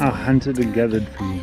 I hunted and gathered for you.